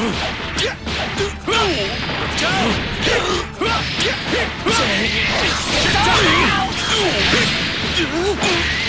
Let's go!